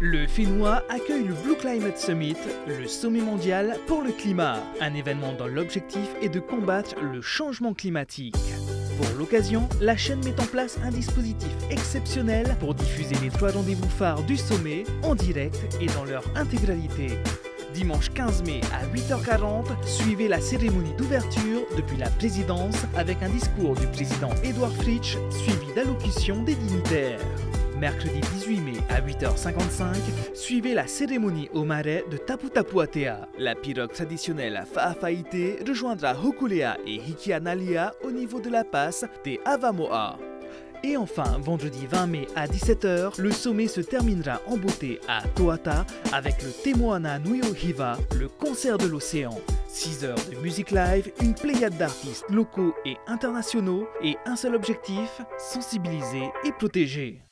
Le Fénois accueille le Blue Climate Summit, le sommet mondial pour le climat, un événement dont l'objectif est de combattre le changement climatique. Pour l'occasion, la chaîne met en place un dispositif exceptionnel pour diffuser les trois rendez-vous phares du sommet en direct et dans leur intégralité. Dimanche 15 mai à 8h40, suivez la cérémonie d'ouverture depuis la présidence avec un discours du président Edouard Fritsch suivi d'allocutions des dignitaires. Mercredi 18 mai à 8h55, suivez la cérémonie au marais de Tapu Tapu Atea. La pirogue traditionnelle Fa'afaite rejoindra Hokulea et Hikianalia au niveau de la passe des Avamoa. Et enfin, vendredi 20 mai à 17h, le sommet se terminera en beauté à Toata avec le Temoana Nuyo Hiva, le concert de l'océan. 6 heures de musique live, une pléiade d'artistes locaux et internationaux et un seul objectif, sensibiliser et protéger.